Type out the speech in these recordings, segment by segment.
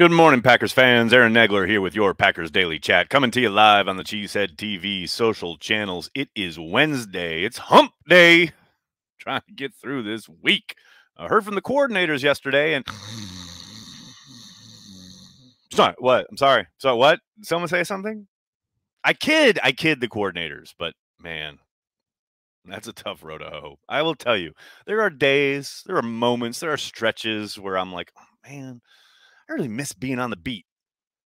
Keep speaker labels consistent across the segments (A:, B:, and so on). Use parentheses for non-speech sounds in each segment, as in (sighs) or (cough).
A: Good morning, Packers fans. Aaron Nagler here with your Packers Daily Chat, coming to you live on the Cheesehead TV social channels. It is Wednesday. It's Hump Day. Trying to get through this week. I heard from the coordinators yesterday, and sorry, what? I'm sorry. So what? Someone say something? I kid. I kid the coordinators, but man, that's a tough road to hoe. I will tell you, there are days, there are moments, there are stretches where I'm like, oh, man Really miss being on the beat.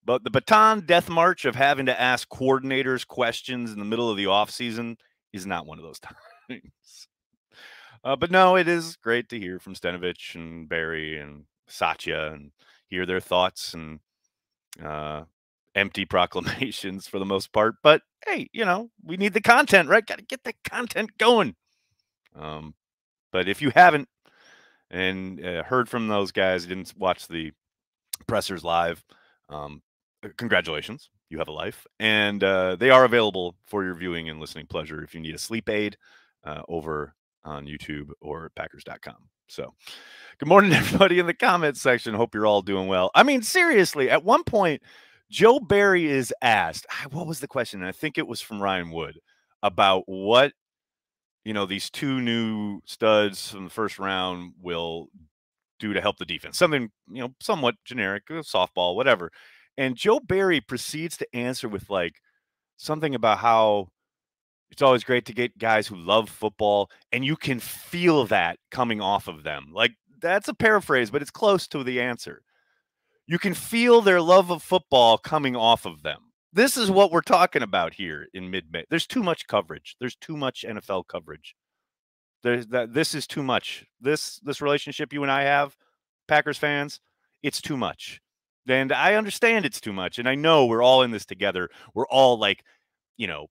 A: But the Bataan death march of having to ask coordinators questions in the middle of the offseason is not one of those (laughs) times. Uh, but no, it is great to hear from Stenavich and Barry and Bisaccia and hear their thoughts and uh, empty (laughs) proclamations for the most part. But hey, you know, we need the content, right? Got to get the content going. Um, but if you haven't and uh, heard from those guys, didn't watch the pressers live. Um, uh, congratulations, you have a life, and uh, they are available for your viewing and listening pleasure if you need a sleep aid uh, over on YouTube or Packers.com. So, good morning, (laughs) everybody in the comments section. Hope you're all doing well. I mean, seriously, at one point, Joe Barry is asked, what was the question? I think it was from Ryan Wood about what you know these two new studs from the first round will do to help the defense? Something, you know, somewhat generic, uh, softball, whatever. And Joe Barry proceeds to answer with like something about how it's always great to get guys who love football and you can feel that coming off of them. Like that's a paraphrase, but it's close to the answer. You can feel their love of football coming off of them. This is what we're talking about here in mid May. There's too much coverage. There's too much NFL coverage. That this is too much. This this relationship you and I have, Packers fans, it's too much. And I understand it's too much. And I know we're all in this together. We're all like, you know,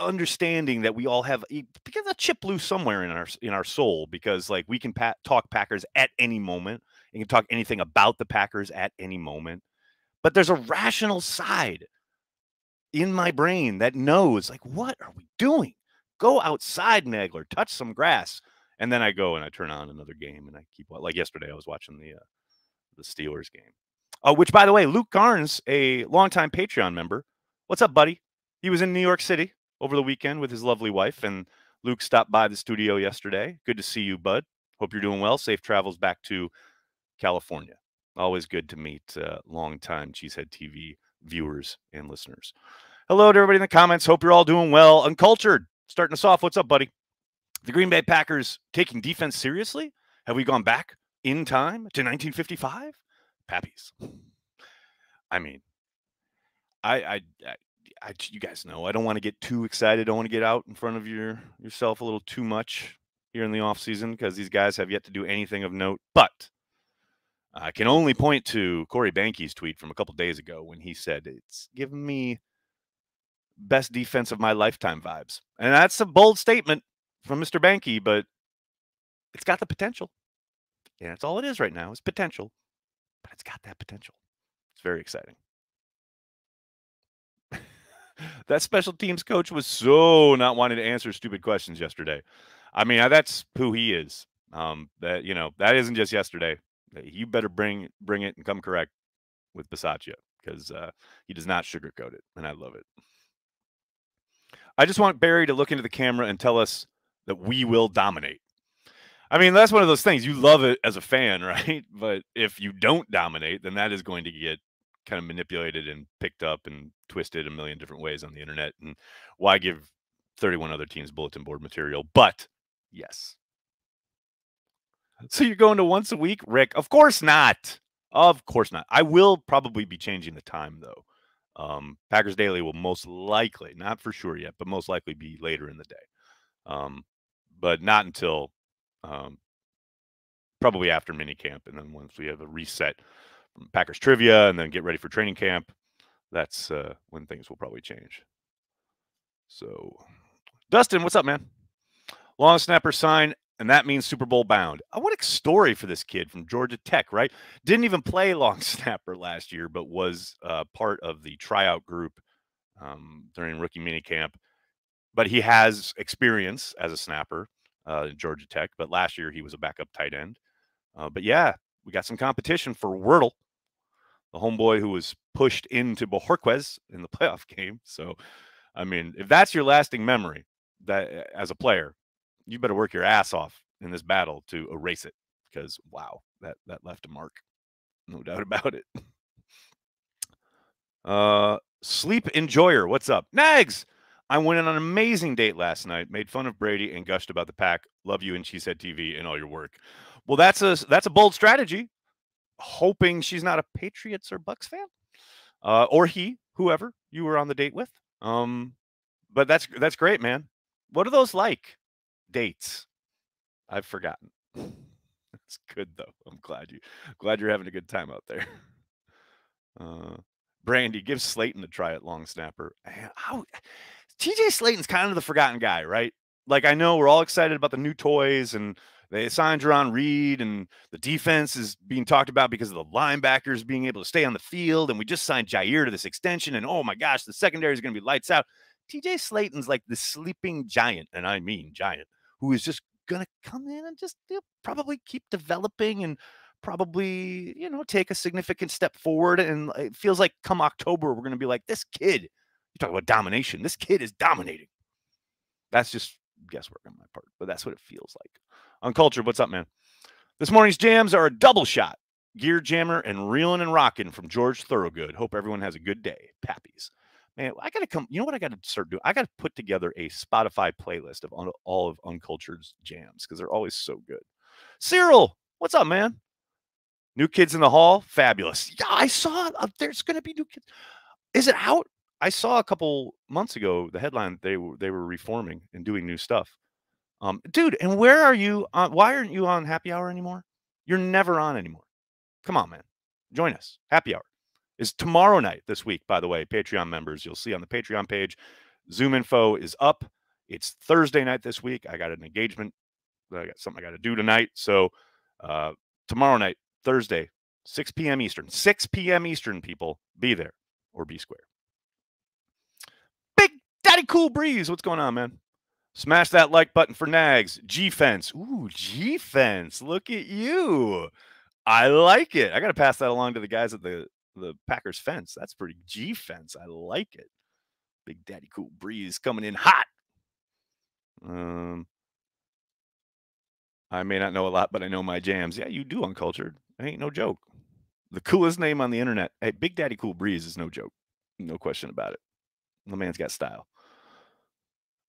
A: understanding that we all have because a chip loose somewhere in our in our soul because like we can pa- talk Packers at any moment and can talk anything about the Packers at any moment. But there's a rational side in my brain that knows like what are we doing? Go outside, Nagler, touch some grass. And then I go and I turn on another game and I keep like yesterday I was watching the uh, the Steelers game. Oh, which by the way, Luke Garnes, a longtime Patreon member. What's up, buddy? He was in New York City over the weekend with his lovely wife, and Luke stopped by the studio yesterday. Good to see you, bud. Hope you're doing well. Safe travels back to California. Always good to meet uh, longtime Cheesehead TV viewers and listeners. Hello to everybody in the comments. Hope you're all doing well. Uncultured, starting us off. What's up, buddy? The Green Bay Packers taking defense seriously? Have we gone back in time to 1955? Pappies. I mean, I, I, I, I, you guys know I don't want to get too excited. I don't want to get out in front of your yourself a little too much here in the off season because these guys have yet to do anything of note. But I can only point to Corey Behnke's tweet from a couple days ago when he said it's given me best defense of my lifetime vibes. And that's a bold statement from Mr. Behnke, but it's got the potential. Yeah, that's all it is right now is potential. But it's got that potential. It's very exciting. (laughs) that special teams coach was so not wanting to answer stupid questions yesterday. I mean, that's who he is. Um, that you know, that isn't just yesterday. You better bring bring it and come correct with Bisaccia because uh, he does not sugarcoat it, and I love it. I just want Barry to look into the camera and tell us that we will dominate. I mean, that's one of those things. You love it as a fan, (laughs) right? But if you don't dominate, then that is going to get kind of manipulated and picked up and twisted a million different ways on the internet. And why give 31 other teams bulletin board material? But yes. So you're going to once a week, Rick? Of course not. Of course not. I will probably be changing the time though. Um, Packers Daily will most likely, not for sure yet, but most likely be later in the day. Um, but not until um, probably after minicamp. And then once we have a reset from Packers trivia and then get ready for training camp, that's uh, when things will probably change. So, Dustin, what's up, man? Long snapper sign and that means Super Bowl bound. Uh, what a story for this kid from Georgia Tech, right? Didn't even play (laughs) long snapper last year, but was uh, part of the tryout group um, during rookie minicamp. But he has experience as a snapper uh, in Georgia Tech. But last year he was a backup tight end. Uh, but yeah, we got some competition for Wirtel. the homeboy who was pushed into Bojorquez in the (laughs) playoff game. So, I mean, if that's your lasting memory that eh, as a player, you better work your ass off in this battle to erase it because wow, that that left a mark. No doubt (laughs) about it. Uh Sleep Enjoyer, what's up? Nags! I went on an amazing date last night, made fun of Brady and gushed about the pack. Love you and Cheesehead TV and all your work. Well, that's a that's a bold strategy. Hoping she's not a Patriots or Bucks fan, uh, or he, whoever you were on the date with. Um, but that's that's great, man. What are those like? Dates? I've forgotten. (laughs) That's good though. I'm glad you glad you're having a good time out there. (laughs) Uh, Brandy, give Slayton a try at long snapper. How TJ Slayton's kind of the forgotten guy, right? Like I know we're all excited about the new toys and they signed Jarran Reed and the defense is being talked about because of the linebackers being able to stay on the field. And we just signed Jaire to this extension. And oh my gosh, the secondary is going to be lights out. TJ Slayton's like the sleeping giant, and I mean giant, who is just going to come in and just you know, probably keep developing and probably, you know, take a significant step forward. And uh, it feels like come October, we're going to be like, this kid, you talk about domination. This kid is dominating. That's just guesswork on my part, but that's what it feels like. Uncultured, what's up, man? This morning's jams are a double shot. Gear Jammer and Reeling and Rocking from George Thorogood. Hope everyone has a good day. Pappies man, I got to come. You know what I got to start doing? I got to put together a Spotify playlist of all of Uncultured's jams because they're always so good. Cyril, what's up, man? New Kids in the Hall, fabulous. Yeah, I saw uh, there's going to be new kids. Is it out? I saw a couple months ago the headline they were they were reforming and doing new stuff. Um, dude, and where are you? On, why aren't you on Happy Hour anymore? You're never on anymore. Come on, man. Join us. Happy Hour is tomorrow night this week, by the way, Patreon members. You'll see on the Patreon page. Zoom info is up. It's Thursday night this week. I got an engagement. I got something I got to do tonight. So uh, tomorrow night, Thursday, 6 p.m. Eastern. 6 p.m. Eastern, people, be there or be square. Big Daddy Cool Breeze. What's going on, man? Smash that like button for Nags. G Fence. Ooh, G Fence. Look at you. I like it. I got to pass that along to the guys at the the Packers fence. That's pretty G fence. I like it. Big Daddy Cool Breeze coming in hot. Um, I may not know a lot, but I know my jams. Yeah, you do, Uncultured. I ain't no joke. The coolest name on the internet. Hey, Big Daddy Cool Breeze is no joke. No question about it. The man's got style.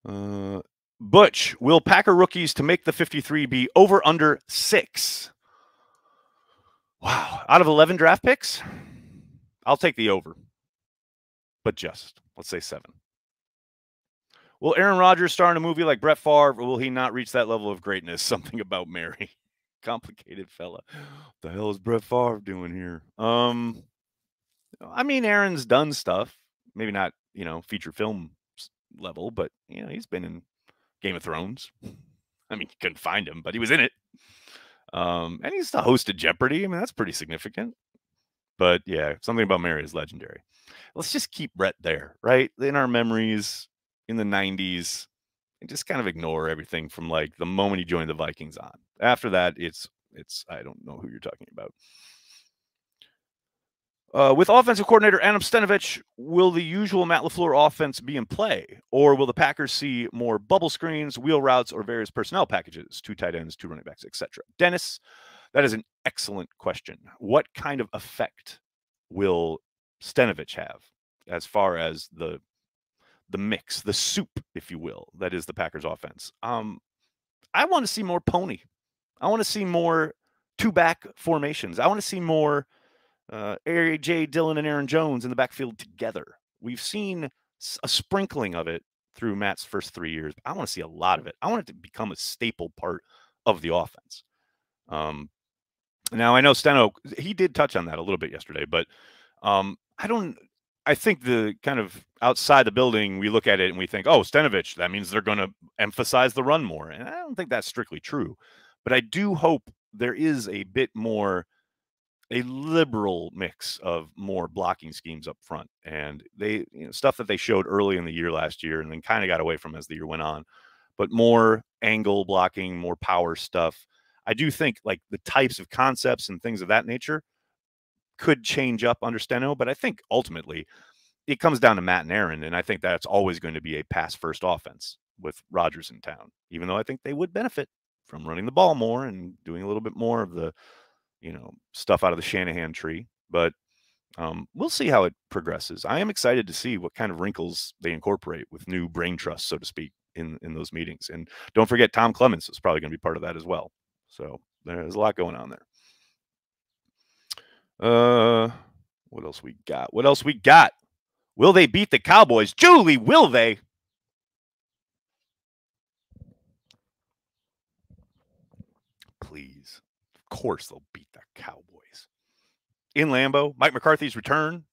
A: Uh, Butch, will Packer rookies to make the 53 be over under six? Wow. Out of 11 draft picks? I'll take the over, but just let's say seven. Will Aaron Rodgers star in a movie like Brett Favre, or will he not reach that level of greatness? (laughs) Something about Mary. Complicated fella. What the hell is Brett Favre doing here? Um, I mean, Aaron's done stuff. Maybe not, you know, feature film level, but you know, he's been in Game of Thrones. (laughs) I mean, you couldn't find him, but he was in it. Um, and he's the host of Jeopardy. I mean, that's pretty significant. But yeah, something about Mary is legendary. Let's just keep Brett there, right? In our memories in the 90s, and just kind of ignore everything from like the moment he joined the Vikings on. After that, it's it's I don't know who you're talking about. Uh, with offensive coordinator Adam Stenavich, will the usual Matt LaFleur offense be in play, or will the Packers see more bubble screens, wheel routes, or various personnel packages, two tight ends, two running backs, etc.? Dennis, that is an excellent question. What kind of effect will Stenavich have as far as the the mix, the soup, if you will, that is the Packers offense? Um, I want to see more pony. I want to see more two back formations. I want to see more uh, AJ Dillon and Aaron Jones in the backfield together. We've seen a sprinkling of it through Matt's first three years. I want to see a lot of it. I want it to become a staple part of the offense. Um, now I know Steno he did touch on that a little bit yesterday, but um, I don't. I think the kind of outside the building, we look at it and we think, oh, Stenavich, that means they're going to emphasize the run more, and I don't think that's strictly true. But I do hope there is a bit more a liberal mix of more blocking schemes up front and they you know, stuff that they showed early in the year last year and then kind of got away from as the year went on but more angle blocking more power stuff I do think like the types of concepts and things of that nature could change up under Steno, but I think ultimately it comes down to Matt and Aaron, and I think that's always going to be a pass first offense with Rodgers in town. Even though I think they would benefit from running the ball more and doing a little bit more of the, you know, stuff out of the Shanahan tree. But um, we'll see how it progresses. I am excited to see what kind of wrinkles they incorporate with new brain trust, so to speak, in in those meetings. And don't forget, Tom Clements is probably going to be part of that as well. So there's a lot going on there. Uh, what else we got? What else we got? Will they beat the Cowboys? Julie, will they? Please. Of course they'll beat the Cowboys. In Lambeau, Mike McCarthy's return.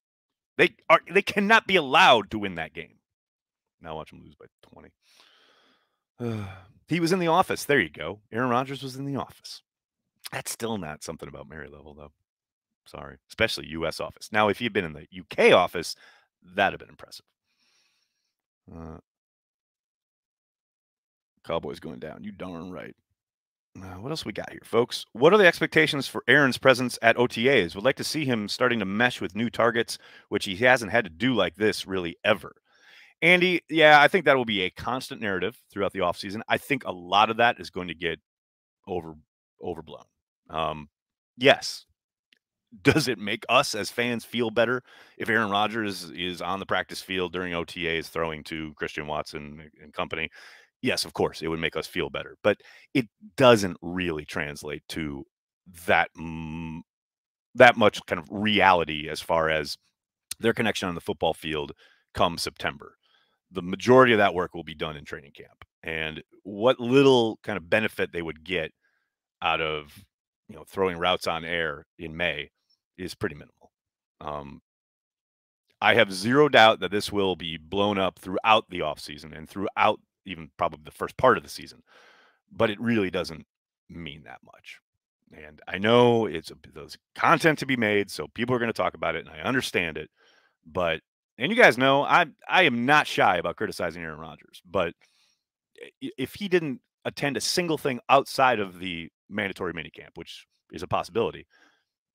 A: They are they cannot be allowed to win that game. Now watch them lose by 20. (sighs) He was in the office. There you go. Aaron Rodgers was in the office. That's still not something about Mary level, though. Sorry, especially U.S. office. Now, if you'd been in the UK office, that'd have been impressive. Uh, Cowboys going down. You darn right. Uh, what else we got here, folks? What are the expectations for Aaron's presence at OTAs? Would like to see him starting to mesh with new targets, which he hasn't had to do like this really ever. Andy, yeah, I think that will be a constant narrative throughout the offseason. I think a lot of that is going to get over overblown. Um, yes. Does it make us as fans feel better if Aaron Rodgers is on the practice field during OTAs throwing to Christian Watson and company? Yes, of course, it would make us feel better, but it doesn't really translate to that that much kind of reality as far as their connection on the football field come September the majority of that work will be done in training camp. And what little kind of benefit they would get out of you know throwing routes on air in May is pretty minimal. Um, I have zero doubt that this will be blown up throughout the offseason and throughout even probably the first part of the season, but it really doesn't mean that much. And I know it's there's content to be made, so people are going to talk about it, and I understand it. But and you guys know I I am not shy about criticizing Aaron Rodgers, but if he didn't attend a single thing outside of the mandatory minicamp, which is a possibility,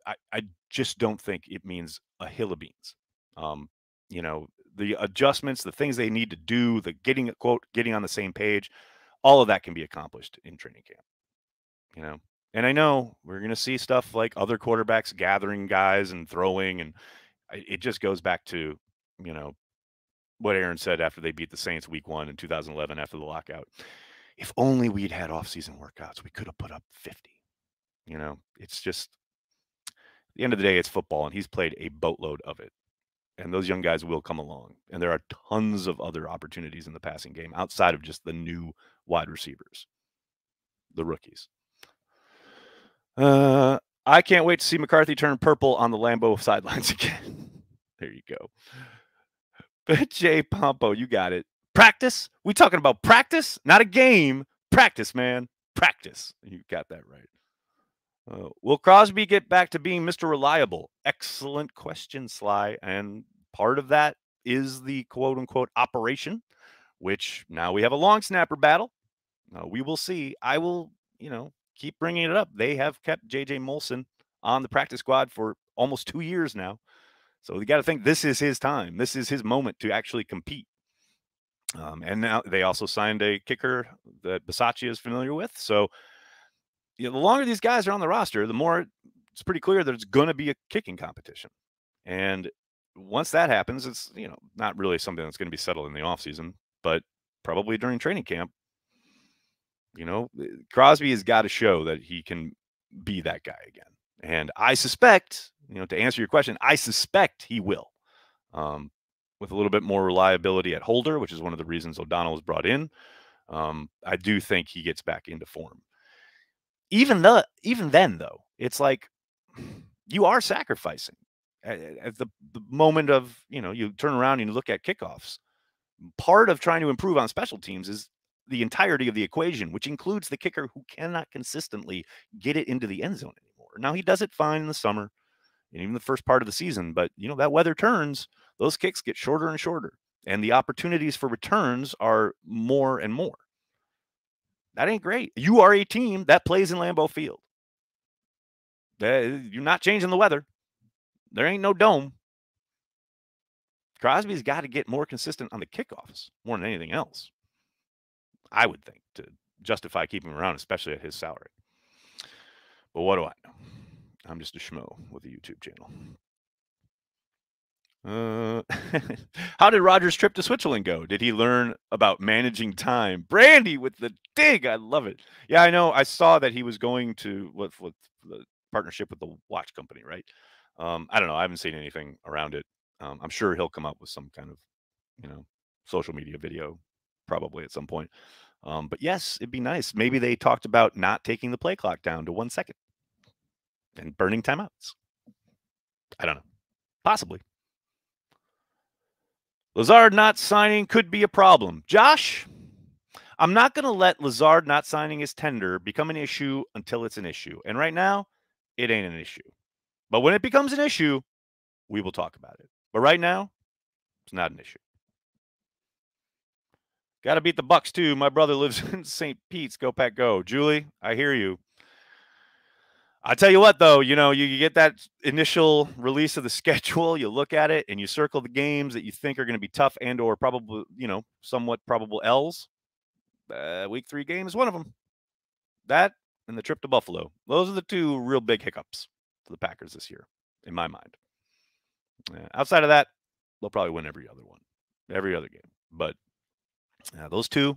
A: I, I just don't think it means a hill of beans. Um, you know, the adjustments, the things they need to do, the getting a quote, getting on the same page, all of that can be accomplished in training camp. You know, and I know we're going to see stuff like other quarterbacks gathering guys and throwing, and it just goes back to you know, what Aaron said after they beat the Saints week one in 2011 after the lockout. If only we'd had offseason workouts, we could have put up 50. You know, it's just the end of the day, it's football, and he's played a boatload of it. And those young guys will come along. And there are tons of other opportunities in the passing game outside of just the new wide receivers, the rookies. Uh, I can't wait to see McCarthy turn purple on the Lambeau sidelines (laughs) again. there you go. (laughs) Jay Pompo, you got it. Practice? We talking about practice, not a game. Practice, man. Practice. You got that right. Uh, will Crosby get back to being Mr. Reliable? Excellent question, Sly. And part of that is the quote unquote operation, which now we have a long snapper battle. Uh, we will see. I will, you know, keep bringing it up. They have kept JJ Molson on the practice squad for almost two years now. So you got to think this is his time. This is his moment to actually compete. Um, and now they also signed a kicker that Bisaccia is familiar with. So you know, the longer these guys are on the roster, the more it's pretty clear that it's going to be a kicking competition. And once that happens, it's you know not really something that's going to be settled in the offseason, but probably during training camp. You know, Crosby has got to show that he can be that guy again. And I suspect you know, to answer your question, I suspect he will. Um, with a little bit more reliability at holder, which is one of the reasons O'Donnell was brought in. Um, I do think he gets back into form. Even the even then, though, it's like you are sacrificing at, at the, the moment of you know you turn around and you look at kickoffs. Part of trying to improve on special teams is the entirety of the equation, which includes the kicker who cannot consistently get it into the end zone anymore. Now he does it fine in the summer and even the first part of the season. But you know, that weather turns, those kicks get shorter and shorter, and the opportunities for returns are more and more. That ain't great. You are a team that plays in Lambeau Field. you're not changing the weather. There ain't no dome. Crosby's got to get more consistent on the kickoffs more than anything else. I would think to justify keeping him around, especially at his salary. But what do I know? I'm just a schmo with a YouTube channel. Uh, (laughs) how did Rodgers' trip to Switzerland go? Did he learn about managing time? Brandy with the dig. I love it. Yeah, I know. I saw that he was going to with with the partnership with the watch company, right? Um, I don't know. I haven't seen anything around it. Um, I'm sure he'll come up with some kind of, you know, social media video probably at some point. Um, but yes, it'd be nice. Maybe they talked about not taking the play clock down to one second and burning timeouts. I don't know. Possibly. Lazard not signing could be a problem. Josh, I'm not going to let Lazard not signing his tender become an issue until it's an issue. And right now, it ain't an issue. But when it becomes an issue, we will talk about it. But right now, it's not an issue. Got to beat the Bucks too. My brother lives (laughs) in St. Pete's. Go Pack, go. Julie, I hear you. I tell you what, though, you know, you, you, get that initial release of the (laughs) schedule, you look at it, and you circle the games that you think are going to be tough and or probably, you know, somewhat probable L's. Uh, week three game is one of them. That and the trip to Buffalo. Those are the two real big hiccups for the Packers this year, in my mind. Uh, outside of that, they'll probably win every other one, every other game. But uh, those two,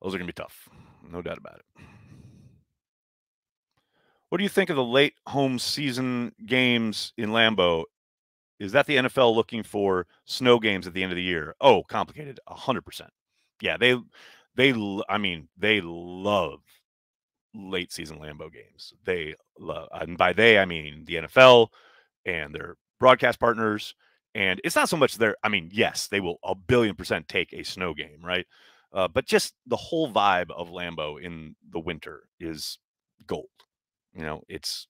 A: those are going to be tough. No doubt about it. What do you think of the late home season games in Lambeau? Is that the NFL looking for snow games at the end of the year? Oh, complicated. A hundred percent. Yeah, they they I mean, they love late season Lambeau games. They love and by they I mean the NFL and their broadcast partners. And it's not so much their, I mean, yes, they will a billion percent take a snow game, right? Uh, but just the whole vibe of Lambeau in the winter is gold. You know, it's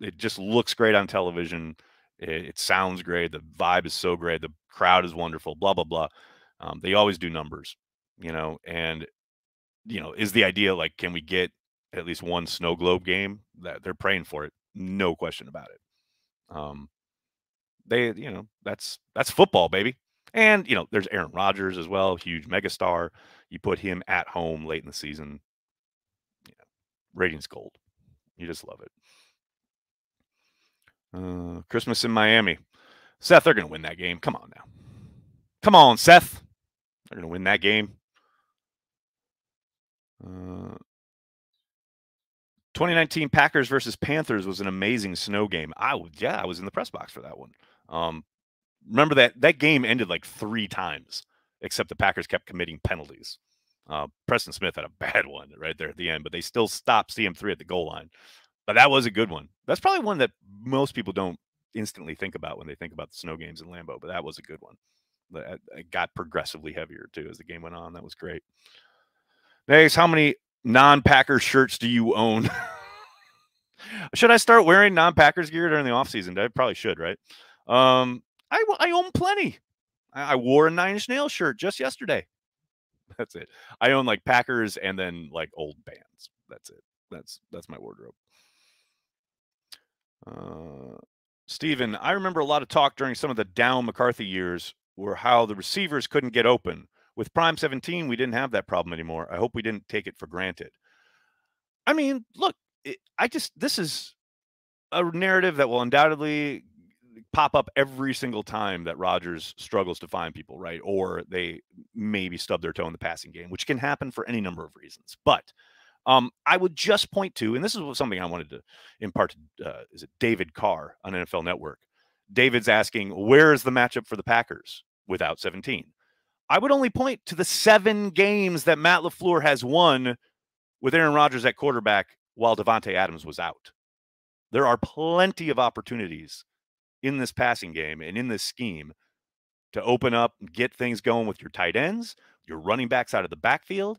A: it just looks great on television. It, it, sounds great. The vibe is so great. The crowd is wonderful. Blah blah blah. Um, they always do numbers, you know. And you know, is the idea like can we get at least one snow globe game? That they're praying for it, no question about it. Um, they, you know, that's that's football, baby. And you know, there's Aaron Rodgers as well, huge megastar. You put him at home late in the season, yeah, ratings gold. You just love it. Uh, Christmas in Miami. Seth, they're going to win that game. Come on now. Come on, Seth. They're going to win that game. Uh, 2019 Packers versus Panthers was an amazing snow game. I yeah, I was in the press box for that one. Um, remember that that game ended like three times, except the Packers kept committing penalties. Uh, Preston Smith had a (laughs) bad one right there at the end, but they still stopped CM3 at the goal line. But that was a good one. That's probably one that most people don't instantly think about when they think about the snow games in Lambeau, but that was a good one. It got progressively heavier too as the game went on. That was great. Next, how many non-Packers shirts do you own? (laughs) should I start wearing non-Packers gear during the offseason? I probably should, right? Um, I, I own plenty. I, I wore a Nine Inch Nails shirt just yesterday. That's it. I own like Packers and then like old bands. That's it. That's that's my wardrobe. Uh, Stephen, I remember a lot of talk during some of the down McCarthy years were how the receivers couldn't get open. With Prime 17, we didn't have that problem anymore. I hope we didn't take it for granted. I mean, look, it, I just, this is a narrative that will undoubtedly pop up every single time that Rodgers struggles to find people, right? Or they maybe stub their toe in the passing game, which can happen for any number of reasons. But um, I would just point to, and this is something I wanted to impart to, uh, is it David Carr on NFL Network? David's asking, where is the matchup for the Packers without 17? I would only point to the seven games that Matt LaFleur has won with Aaron Rodgers at quarterback while Davante Adams was out. There are plenty of opportunities in this passing game and in this scheme to open up and get things going with your tight ends, your running backs out of the backfield,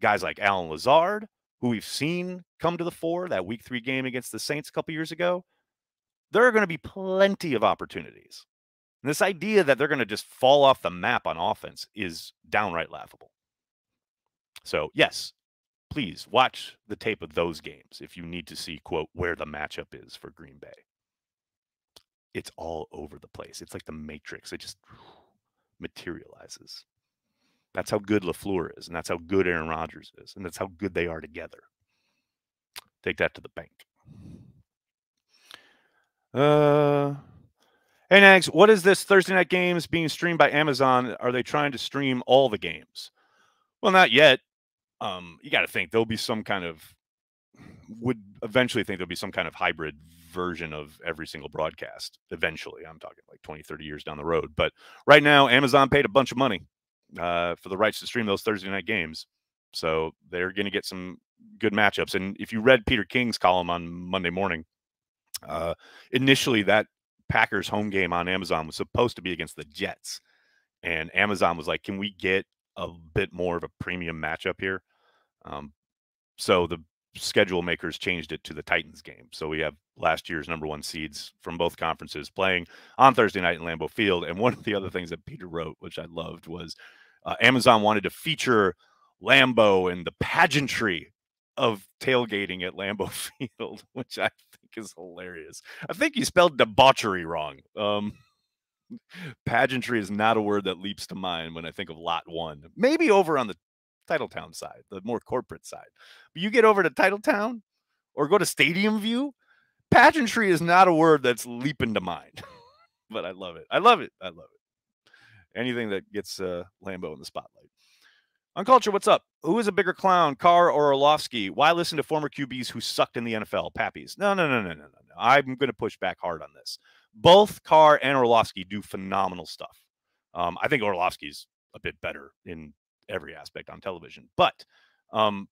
A: guys like Allen Lazard, who we've seen come to the fore that week three game against the Saints a couple years ago. There are going to be plenty of opportunities. And this idea that they're going to just fall off the map on offense is downright laughable. So, yes, please watch the tape of those games if you need to see, quote, where the matchup is for Green Bay. It's all over the place. It's like the Matrix. It just (sighs) materializes. That's how good LaFleur is, and that's how good Aaron Rodgers is, and that's how good they are together. Take that to the bank. Uh Hey Nags, what is this Thursday night games being streamed by Amazon? Are they trying to stream all the games? Well, not yet. Um, you got to think there'll be some kind of would eventually think there'll be some kind of hybrid version of every single broadcast eventually i'm talking like 20 30 years down the road but right now amazon paid a bunch of money uh, for the rights to stream those thursday night games so they're going to get some good matchups and if you read peter king's column on monday morning uh, initially that packers home game on amazon was supposed to be against the jets and amazon was like can we get a bit more of a premium matchup here? Um, so the schedule makers changed it to the Titans game. So we have last year's number one seeds from both conferences playing on Thursday night in Lambeau Field. And one of the other things that Peter wrote, which I loved, was uh, Amazon wanted to feature Lambeau and the pageantry of tailgating at Lambeau (laughs) Field, which I think is hilarious. I think he spelled debauchery wrong. Um, pageantry is not a word that leaps to mind when I think of Lot One. Maybe over on the Titletown side, the more corporate side. But you get over to Titletown or go to Stadium View, pageantry is not a word that's leaping to mind. (laughs) but I love it. I love it. I love it. Anything that gets uh, Lambeau in the spotlight. Uncultured, what's up? Who is a bigger clown, Carr or Orlovsky? Why listen to former QBs who sucked in the NFL? Pappies. No, no, no, no, no, no, no. I'm going to push back hard on this. Both Carr and Orlovsky do phenomenal stuff. Um, I think Orlovsky's a bit better in every aspect on television. But um,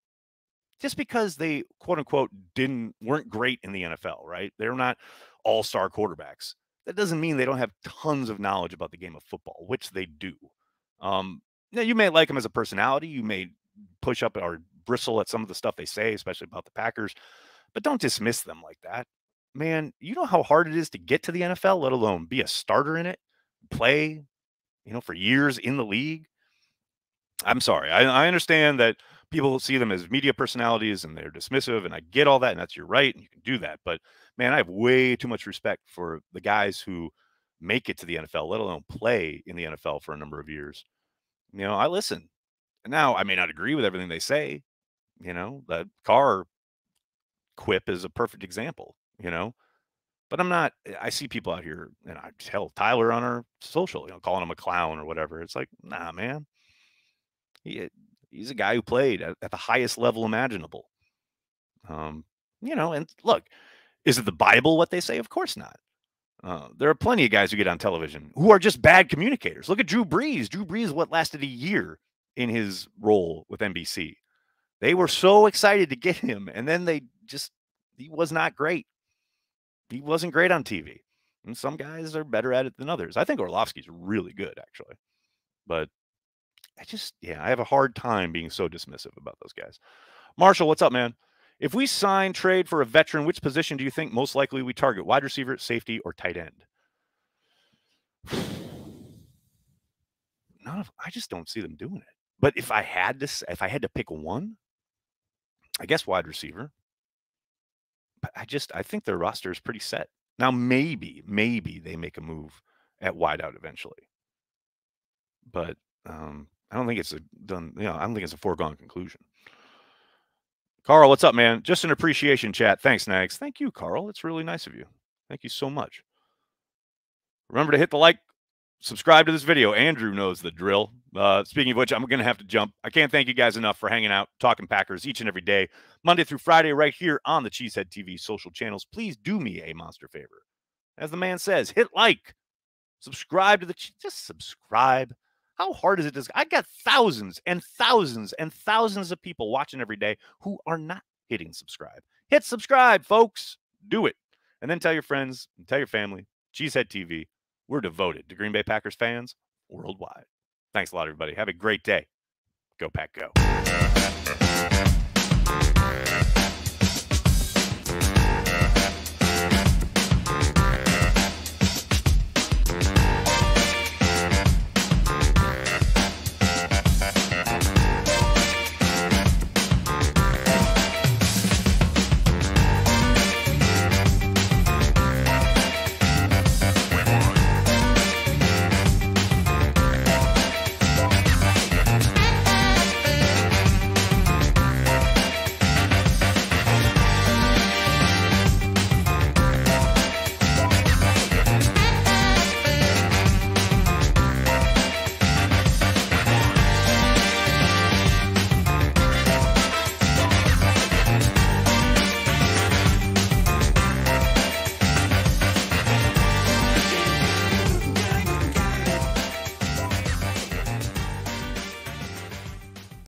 A: just because they quote unquote didn't weren't great in the NFL, right? They're not all star quarterbacks. That doesn't mean they don't have tons of knowledge about the game of football, which they do. Um, now you may like them as a personality. You may push up or bristle at some of the stuff they say, especially about the Packers, but don't dismiss them like that. Man, you know how hard it is to get to the NFL, let alone be a starter in it, play, you know, for years in the league. I'm sorry. I, I understand that people see them as media personalities and they're dismissive, and I get all that, and that's your right, and you can do that. But man, I have way too much respect for the guys who make it to the NFL, let alone play in the NFL for a number of years. You know, I listen. Now, I may not agree with everything they say. You know, that Carr quip is a perfect example. You know, but I'm not. Eh, I see people out here, and I tell Tyler on our social, you know, calling him a clown or whatever. It's like, nah, man. He, he's a guy who played at, at the highest level imaginable. Um, you know, and look, is it the Bible what they say? Of course not. Uh, there are plenty of guys who get on television who are just bad communicators. Look at Drew Brees. Drew Brees, what lasted a year in his role with NBC. They were so excited to get him, and then they just he was not great. He wasn't great on TV. And some guys are better at it than others. I think Orlovsky's really good, actually. But I just, yeah, I have a hard time being so dismissive about those guys. Marshall, what's up, man? If we sign trade for a veteran, which position do you think most likely we target? Wide receiver, safety, or tight end? None of I just don't see them doing it. But if I had to if I had to pick one, I guess wide receiver. But I just I think their roster is pretty set. Now maybe, maybe they make a move at wideout eventually. But um, I don't think it's a done. You know, I don't think it's a foregone conclusion. Carl, what's up, man? Just an appreciation chat. Thanks, Nags. Thank you, Carl. It's really nice of you. Thank you so much. Remember to hit the like, subscribe to this video. Andrew knows the drill. Uh, speaking of which, I'm going to have to jump. I can't thank you guys enough for hanging out, talking Packers each and every day, Monday through Friday, right here on the Cheesehead TV social channels. Please do me a monster favor. As the man says, hit like, subscribe to the, just subscribe how hard is it to? I got thousands and thousands and thousands of people watching every day who are not hitting subscribe. Hit subscribe, folks. Do it. And then tell your friends, and tell your family. Cheesehead TV. We're devoted to Green Bay Packers fans worldwide. Thanks a lot, everybody. Have a great day. Go, Pack, go.